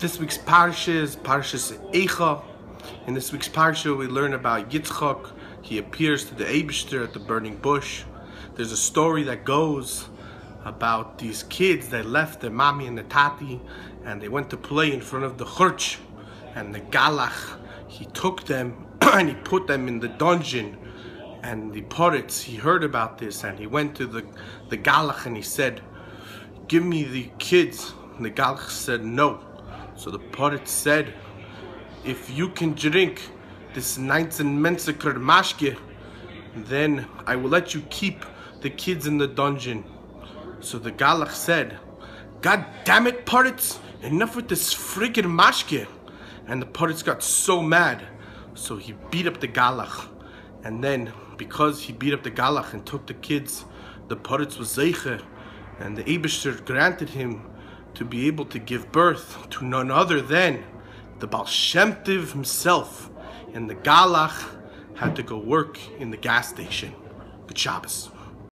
This week's parsha is Parshas Eicha. In this week's parsha, we learn about Yitzchak. He appears to the Abishter at the burning bush. There's a story that goes about these kids that left their mommy and the tati, and they went to play in front of the church. And the Galach, he took them and he put them in the dungeon. And the Poritz, he heard about this, and he went to the the Galach and he said, "Give me the kids." And the Galach said, "No." So the poet said, if you can drink this mensaker mashke, then I will let you keep the kids in the dungeon. So the Galach said, God damn it, Poritz, enough with this friggin' mashke. And the Poritz got so mad, so he beat up the Galach. And then, because he beat up the Galach and took the kids, the Poritz was Zeiche, and the Abishter granted him to be able to give birth to none other than the Baal himself. And the Galach had to go work in the gas station. Good Shabbos.